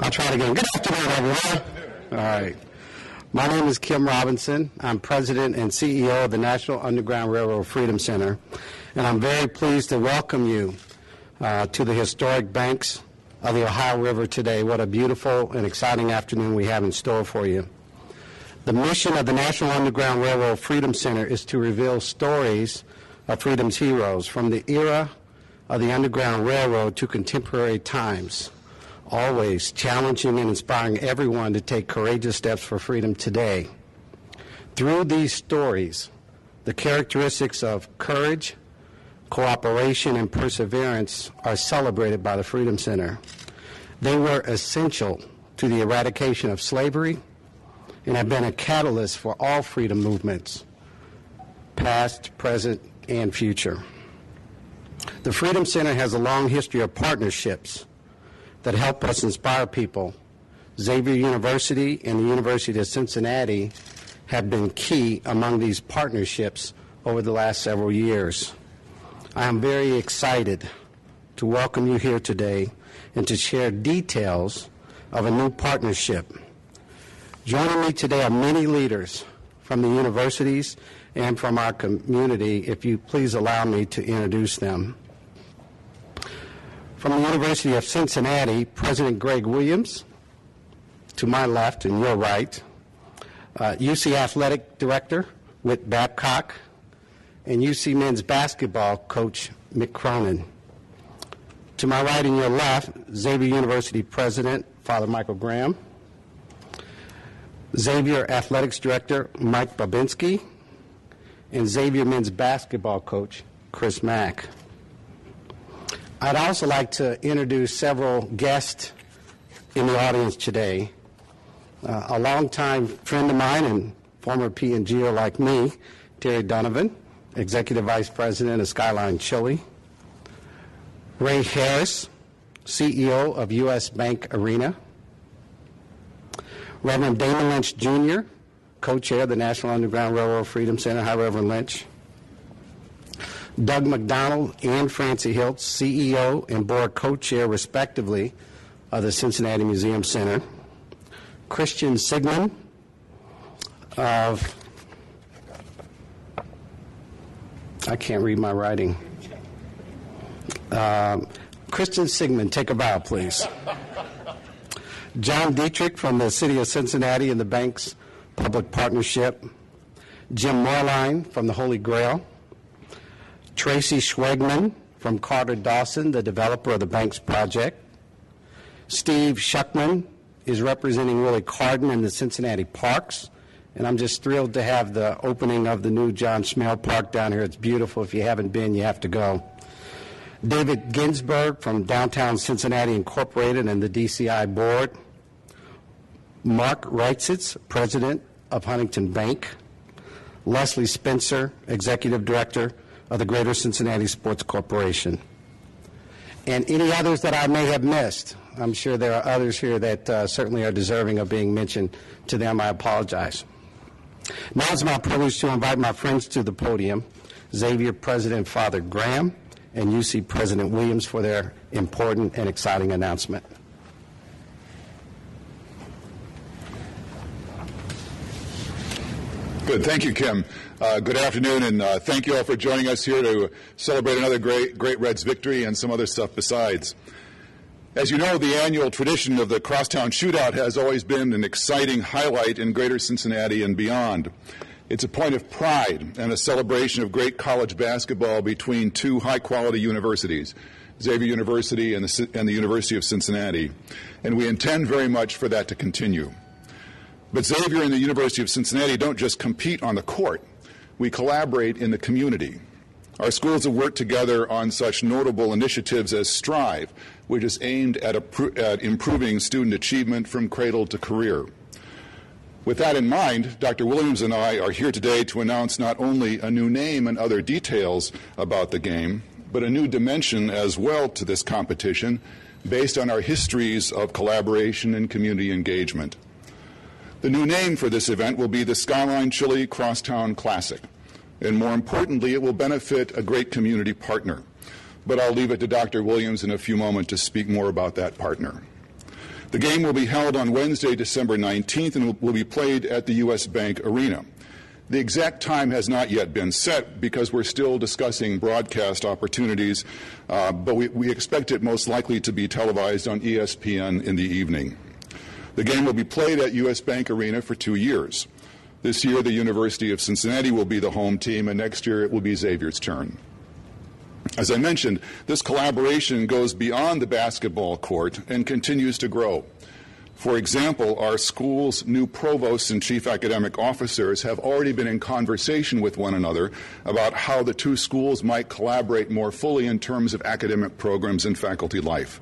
I'll try it again. Good afternoon, everyone. All right. My name is Kim Robinson. I'm president and CEO of the National Underground Railroad Freedom Center, and I'm very pleased to welcome you uh, to the historic banks of the Ohio River today. What a beautiful and exciting afternoon we have in store for you. The mission of the National Underground Railroad Freedom Center is to reveal stories of freedom's heroes from the era of the Underground Railroad to contemporary times, always challenging and inspiring everyone to take courageous steps for freedom today. Through these stories, the characteristics of courage, cooperation, and perseverance are celebrated by the Freedom Center. They were essential to the eradication of slavery and have been a catalyst for all freedom movements, past, present, and future. The Freedom Center has a long history of partnerships that help us inspire people. Xavier University and the University of Cincinnati have been key among these partnerships over the last several years. I am very excited to welcome you here today and to share details of a new partnership Joining me today are many leaders from the universities and from our community. If you please allow me to introduce them. From the University of Cincinnati, President Greg Williams, to my left and your right, uh, UC Athletic Director Whit Babcock, and UC Men's Basketball Coach Mick Cronin. To my right and your left, Xavier University President Father Michael Graham, Xavier Athletics Director Mike Bobinski, and Xavier men's basketball coach Chris Mack. I'd also like to introduce several guests in the audience today. Uh, a longtime friend of mine and former P&G'er like me, Terry Donovan, Executive Vice President of Skyline Chili. Ray Harris, CEO of U.S. Bank Arena. Reverend Damon Lynch Jr., co-chair of the National Underground Railroad Freedom Center. Hi, Reverend Lynch. Doug McDonald and Francie Hiltz, CEO and board co-chair, respectively, of the Cincinnati Museum Center. Christian Sigmund of, I can't read my writing. Uh, Christian Sigmund, take a bow, please. John Dietrich from the City of Cincinnati and the Banks Public Partnership, Jim Marline from the Holy Grail, Tracy Schwegman from Carter Dawson, the developer of the Banks Project, Steve Schuckman is representing Willie Carden in the Cincinnati Parks, and I'm just thrilled to have the opening of the new John Smale Park down here. It's beautiful. If you haven't been, you have to go. David Ginsburg from Downtown Cincinnati Incorporated and the DCI Board. Mark Reitzes, President of Huntington Bank, Leslie Spencer, Executive Director of the Greater Cincinnati Sports Corporation, and any others that I may have missed. I'm sure there are others here that uh, certainly are deserving of being mentioned. To them, I apologize. Now it's my privilege to invite my friends to the podium, Xavier President Father Graham and UC President Williams for their important and exciting announcement. Good. Thank you, Kim. Uh, good afternoon, and uh, thank you all for joining us here to celebrate another great, great Reds victory and some other stuff besides. As you know, the annual tradition of the Crosstown Shootout has always been an exciting highlight in greater Cincinnati and beyond. It's a point of pride and a celebration of great college basketball between two high quality universities, Xavier University and the, and the University of Cincinnati. And we intend very much for that to continue. But Xavier and the University of Cincinnati don't just compete on the court, we collaborate in the community. Our schools have worked together on such notable initiatives as Strive, which is aimed at, at, improving student achievement from cradle to career. With that in mind, Dr. Williams and I are here today to announce not only a new name and other details about the game, but a new dimension as well to this competition based on our histories of collaboration and community engagement. The new name for this event will be the Skyline Chili Crosstown Classic. And more importantly, it will benefit a great community partner. but I'll leave it to Dr. Williams in a few moments to speak more about that partner. The game will be held on Wednesday, December 19th, and will be played at the U.S. Bank Arena. The exact time has not yet been set because we're still discussing broadcast opportunities, uh, but we, we expect it most likely to be televised on ESPN in the evening. The game will be played at U.S. Bank Arena for two years. This year, the University of Cincinnati will be the home team, and next year it will be Xavier's turn. As I mentioned, this collaboration goes beyond the basketball court and continues to grow. For example, our school's new provosts and chief academic officers have already been in conversation with one another about how the two schools might collaborate more fully in terms of academic programs and faculty life.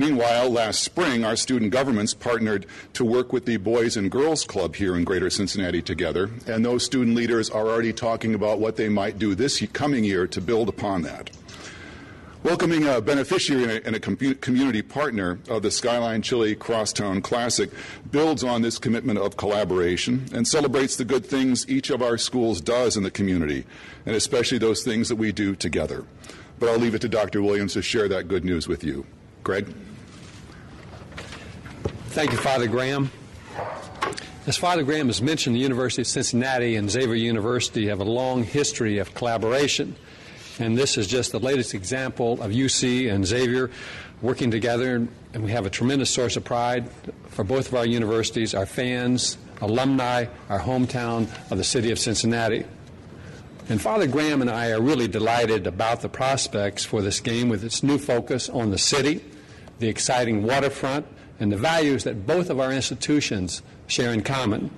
Meanwhile, last spring, our student governments partnered to work with the Boys and Girls Club here in Greater Cincinnati together, and those student leaders are already talking about what they might do this coming year to build upon that. Welcoming a beneficiary and a, community partner of the Skyline Chili Crosstown Classic builds on this commitment of collaboration and celebrates the good things each of our schools does in the community, and especially those things that we do together. But I'll leave it to Dr. Williams to share that good news with you. Greg? Thank you, Father Graham. As Father Graham has mentioned, the University of Cincinnati and Xavier University have a long history of collaboration. And this is just the latest example of UC and Xavier working together. And we have a tremendous source of pride for both of our universities, our fans, alumni, our hometown of the city of Cincinnati. And Father Graham and I are really delighted about the prospects for this game with its new focus on the city, the exciting waterfront, and the values that both of our institutions share in common.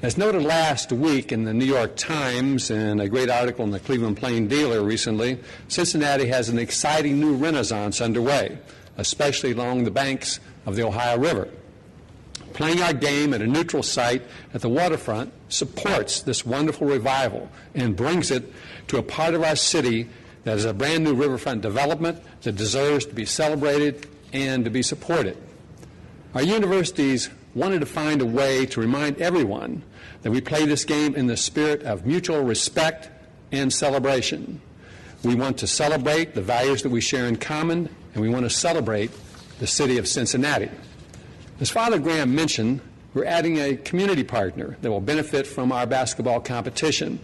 As noted last week in the New York Times and a great article in the Cleveland Plain Dealer recently, Cincinnati has an exciting new renaissance underway, especially along the banks of the Ohio River. Playing our game at a neutral site at the waterfront supports this wonderful revival and brings it to a part of our city that is a brand new riverfront development that deserves to be celebrated and to be supported. Our universities wanted to find a way to remind everyone that we play this game in the spirit of mutual respect and celebration. We want to celebrate the values that we share in common, and we want to celebrate the city of Cincinnati. As Father Graham mentioned, we're adding a community partner that will benefit from our basketball competition.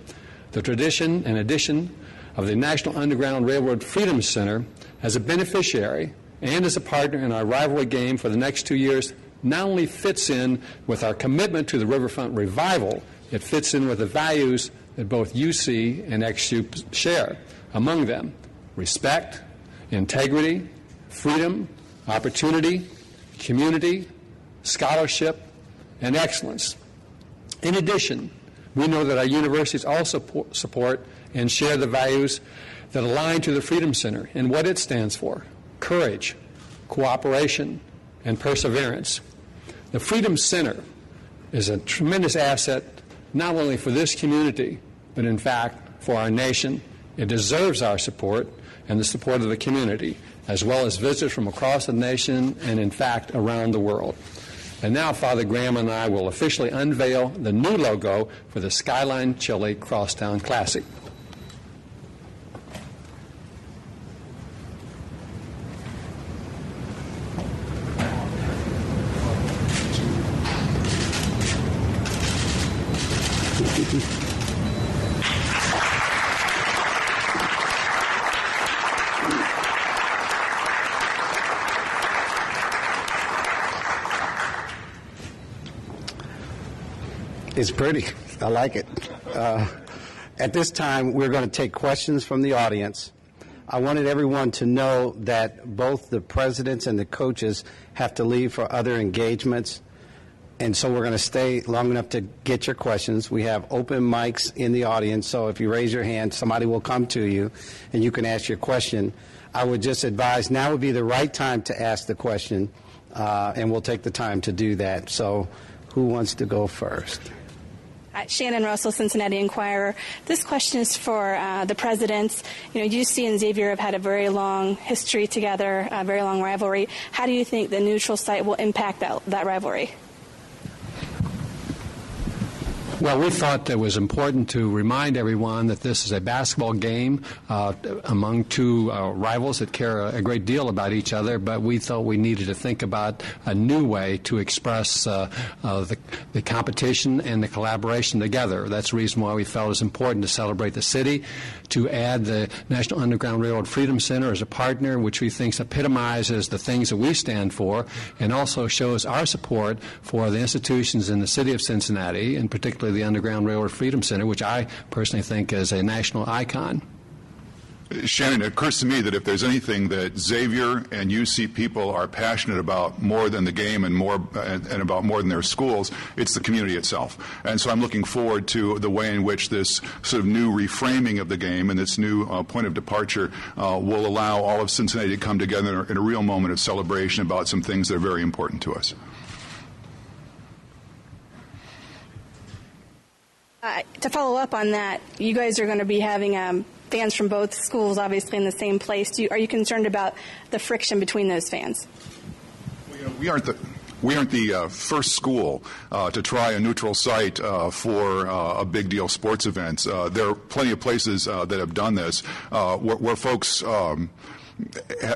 The tradition and addition of the National Underground Railroad Freedom Center as a beneficiary and as a partner in our rivalry game for the next two years not only fits in with our commitment to the Riverfront revival, it fits in with the values that both UC and XU share. Among them, respect, integrity, freedom, opportunity, community, scholarship, and excellence. In addition, we know that our universities also support and share the values that align to the Freedom Center and what it stands for courage, cooperation, and perseverance. The Freedom Center is a tremendous asset not only for this community, but in fact for our nation. It deserves our support and the support of the community, as well as visitors from across the nation and, in fact, around the world. And now Father Graham and I will officially unveil the new logo for the Skyline Chili Crosstown Classic. It's pretty. I like it. Uh, at this time, we're going to take questions from the audience. I wanted everyone to know that both the presidents and the coaches have to leave for other engagements. And so we're going to stay long enough to get your questions. We have open mics in the audience, so if you raise your hand, somebody will come to you and you can ask your question. I would just advise now would be the right time to ask the question, uh, and we'll take the time to do that. So, who wants to go first? Shannon Russell, Cincinnati Enquirer. This question is for uh, the presidents. You know, UC and Xavier have had a very long history together, a very long rivalry. How do you think the neutral site will impact that, that rivalry? Well, we thought it was important to remind everyone that this is a basketball game uh, among two uh, rivals that care a, great deal about each other, but we thought we needed to think about a new way to express uh, uh the, the, competition and the collaboration together. That's the reason why we felt it was important to celebrate the city, to add the National Underground Railroad Freedom Center as a partner, which we think epitomizes the things that we stand for, and also shows our support for the institutions in the city of Cincinnati, and particularly the Underground Railroad Freedom Center, which I personally think is a national icon. Shannon, it occurs to me that if there's anything that Xavier and UC people are passionate about more than the game and more and, and, about more than their schools, it's the community itself. And so I'm looking forward to the way in which this sort of new reframing of the game and this new uh, point of departure uh, will allow all of Cincinnati to come together in a real moment of celebration about some things that are very important to us. Uh, to follow up on that, you guys are going to be having um, fans from both schools, obviously, in the same place. You, are you concerned about the friction between those fans? We aren't the we aren't the uh, first school uh, to try a neutral site uh, for uh, a big deal sports event. Uh, there are plenty of places uh, that have done this where, where, folks. Um,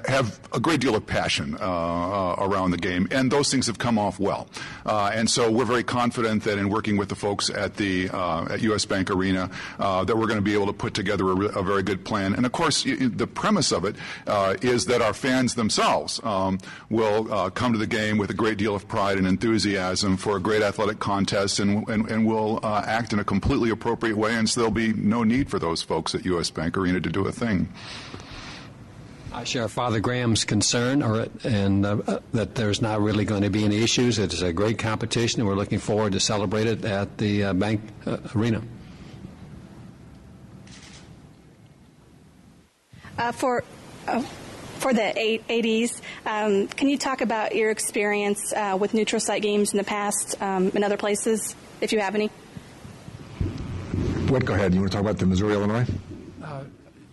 have a great deal of passion uh, uh, around the game, and those things have come off well. Uh, and so we're very confident that in working with the folks at the uh, at U.S. Bank Arena, uh, that we're going to be able to put together a, re- a, very good plan. And of course, the premise of it uh, is that our fans themselves um, will come to the game with a great deal of pride and enthusiasm for a great athletic contest, and and, and will act in a completely appropriate way. And so there'll be no need for those folks at U.S. Bank Arena to do a thing. I share Father Graham's concern, or, and uh, uh, that there's not really going to be any issues. It's a great competition, and we're looking forward to celebrate it at the uh, bank uh, arena. Uh, for uh, for the ADs, um, can you talk about your experience with neutral site games in the past um, in other places, if you have any? What? Go ahead. You want to talk about the Missouri Illinois?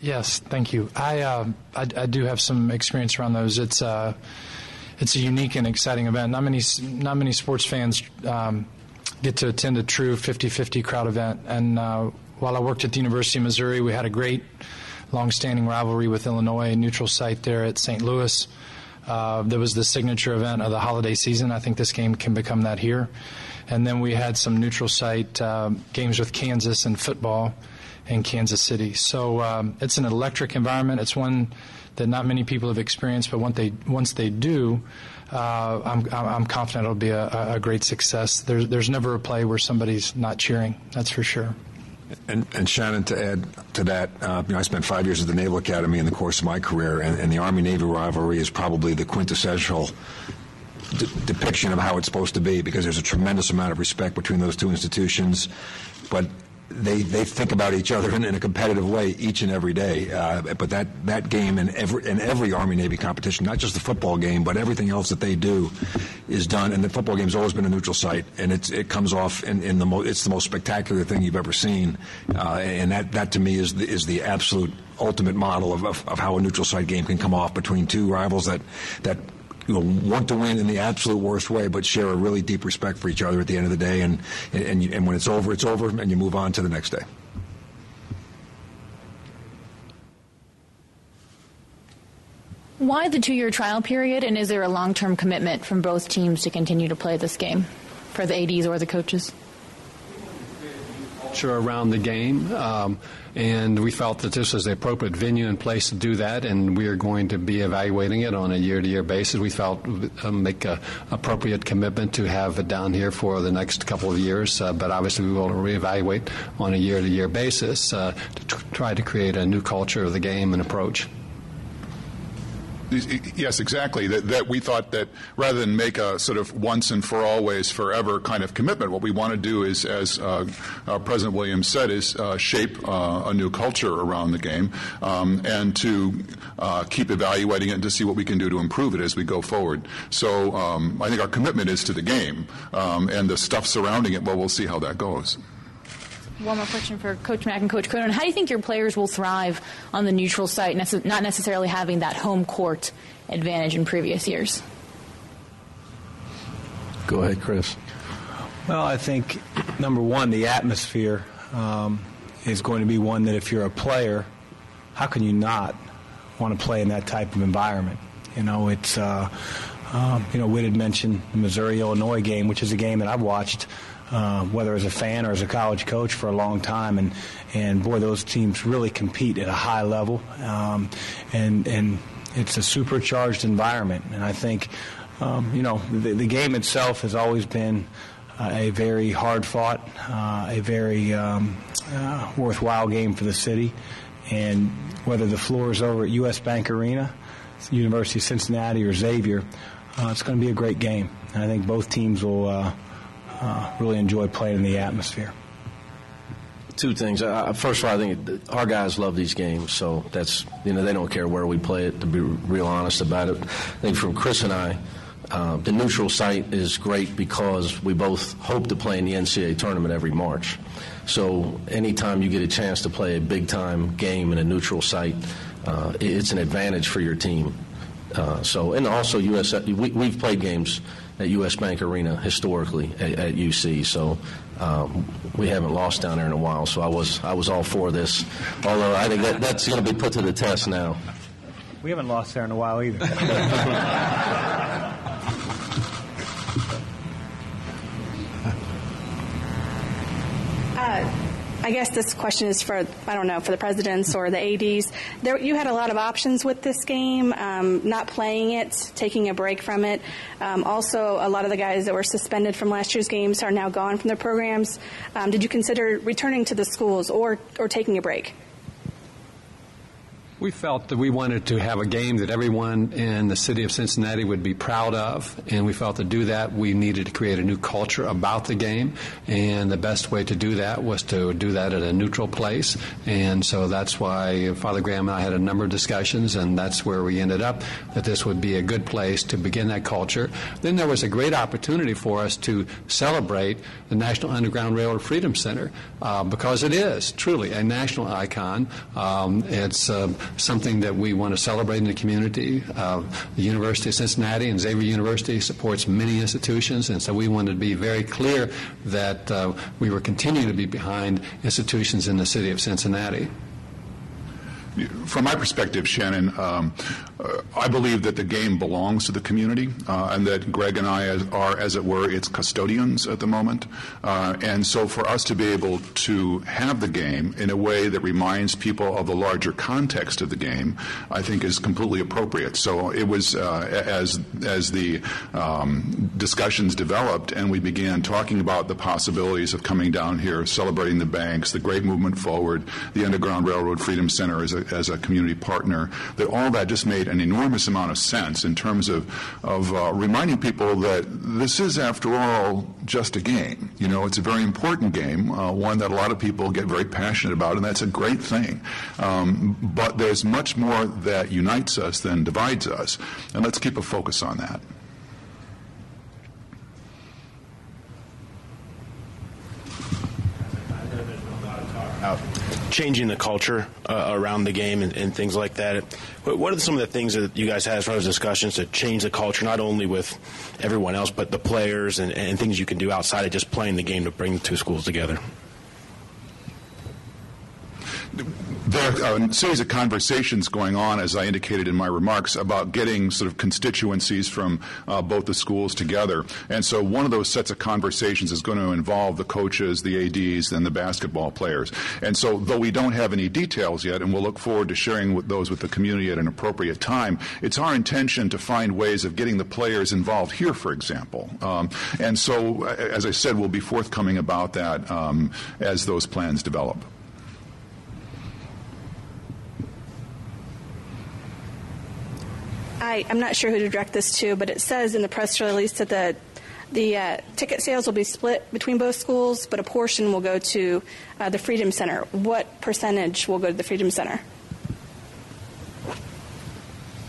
Yes, thank you. I, uh, I, I do have some experience around those. It's uh, it's a unique and exciting event. Not many not many sports fans um, get to attend a true 50-50 crowd event. And uh, while I worked at the University of Missouri, we had a great long-standing rivalry with Illinois, a neutral site there at St. Louis. Uh, there was the signature event of the holiday season. I think this game can become that here. And then we had some neutral site uh, games with Kansas and football in Kansas City. So um, it's an electric environment. It's one that not many people have experienced, but once they once they do, uh, I'm I'm confident it'll be a, a great success. There's there's never a play where somebody's not cheering. That's for sure. And, and, Shannon, to add to that, uh, you know, I spent five years at the Naval Academy in the course of my career, and, and the Army-Navy rivalry is probably the quintessential d- depiction of how it's supposed to be because there's a tremendous amount of respect between those two institutions. But they they think about each other in, in, a competitive way each and every day. Uh, but that that game and every in every Army Navy competition, not just the football game, but everything else that they do, is done. And the football game's always been a neutral site, and it's it comes off in, in the it's the most spectacular thing you've ever seen. Uh, and that that to me is the, is the absolute ultimate model of, of, of how a neutral site game can come off between two rivals that that you know, want to win in the absolute worst way, but share a really deep respect for each other at the end of the day. And, and, and when it's over, it's over, and you move on to the next day. Why the two year trial period, and is there a long term commitment from both teams to continue to play this game for the ADs or the coaches? Around the game. Um, and we felt that this was the appropriate venue and place to do that, and we are going to be evaluating it on a year-to-year basis. We felt uh, make a appropriate commitment to have it down here for the next couple of years, uh, but obviously we will reevaluate on a year-to-year basis uh, to tr- try to create a new culture of the game and approach. Yes, exactly. That, that, we thought that rather than make a sort of once and for always, forever kind of commitment, what we want to do is, as uh, uh, President Williams said, is uh, shape uh, a new culture around the game um, and to uh, keep evaluating it and to see what we can do to improve it as we go forward. So um, I think our commitment is to the game um, and the stuff surrounding it. Well, we'll see how that goes. One more question for Coach Mack and Coach Cronin. How do you think your players will thrive on the neutral site, not necessarily having that home court advantage in previous years? Go ahead, Chris. Well, I think number one, the atmosphere um, is going to be one that if you're a player, how can you not want to play in that type of environment? You know, it's, uh, um, you know, Whit had mentioned the Missouri Illinois game, which is a game that I've watched. Uh, whether as a fan or as a college coach for a long time, and and boy, those teams really compete at a high level, um, and and it's a supercharged environment, and I think, um, you know, the, the, game itself has always been uh, a very hard fought, uh, a very um, uh, worthwhile game for the city, and whether the floor is over at U.S. Bank Arena, University of Cincinnati, or Xavier, uh, it's going to be a great game. And I think both teams will uh, really enjoy playing in the atmosphere. Two things. Uh, first of all, I think our guys love these games, so that's you know they don't care where we play it. To be real honest about it, I think from Chris and I, uh, the neutral site is great because we both hope to play in the NCAA tournament every March. So anytime you get a chance to play a big time game in a neutral site, uh, it's an advantage for your team. Uh, so and also US, we, have played games at US Bank Arena historically at, at UC. So um, we haven't lost down there in a while. So I was I was all for this. Although I think that, that's going to be put to the test now. We haven't lost there in a while either. uh, I guess this question is for, I don't know, for the presidents or the ADs. There, you had a lot of options with this game, um, not playing it, taking a break from it. Um, also, a lot of the guys that were suspended from last year's games are now gone from their programs. Um, did you consider returning to the schools or, or taking a break? We felt that we wanted to have a game that everyone in the city of Cincinnati would be proud of, and we felt to do that we needed to create a new culture about the game, and the best way to do that was to do that at a neutral place, and so that's why Father Graham and I had a number of discussions, and that's where we ended up that this would be a good place to begin that culture. Then there was a great opportunity for us to celebrate the National Underground Railroad Freedom Center uh, because it is truly a national icon. Um, it's uh, something that we want to celebrate in the community. Uh, the University of Cincinnati and Xavier University supports many institutions, and so we wanted to be very clear that uh, we were continuing to be behind institutions in the city of Cincinnati. From my perspective, Shannon, um, uh, I believe that the game belongs to the community, uh, and that Greg and I are, as it were, its custodians at the moment. Uh, and so, for us to be able to have the game in a way that reminds people of the larger context of the game, I think is completely appropriate. So, it was uh, as as the um, discussions developed, and we began talking about the possibilities of coming down here, celebrating the banks, the great movement forward, the Underground Railroad Freedom Center as a as a community partner, that all that just made an enormous amount of sense in terms of, of uh, reminding people that this is, after all, just a game. You know, it's a very important game, uh, one that a lot of people get very passionate about, and that's a great thing. Um, but there's much more that unites us than divides us, and let's keep a focus on that. out changing the culture uh, around the game and, and, things like that. What are some of the things that you guys had as far as discussions to change the culture, not only with everyone else, but the players and, and things you can do outside of just playing the game to bring the two schools together? There are a series of conversations going on, as I indicated in my remarks, about getting sort of constituencies from uh, both the schools together. And so one of those sets of conversations is going to involve the coaches, the ADs, and the basketball players. And so, though we don't have any details yet, and we'll look forward to sharing with those with the community at an appropriate time, it's our intention to find ways of getting the players involved here, for example. Um, and so, as I said, we'll be forthcoming about that um, as those plans develop. I, am not sure who to direct this to, but it says in the press release that the the uh, ticket sales will be split between both schools, but a portion will go to uh, the Freedom Center. What percentage will go to the Freedom Center?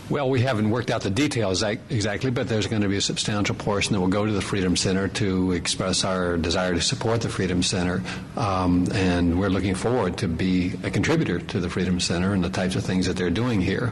Well, we haven't worked out the details exactly, but there's going to be a substantial portion that will go to the Freedom Center to express our desire to support the Freedom Center. Um, and we're looking forward to be a contributor to the Freedom Center and the types of things that they're doing here.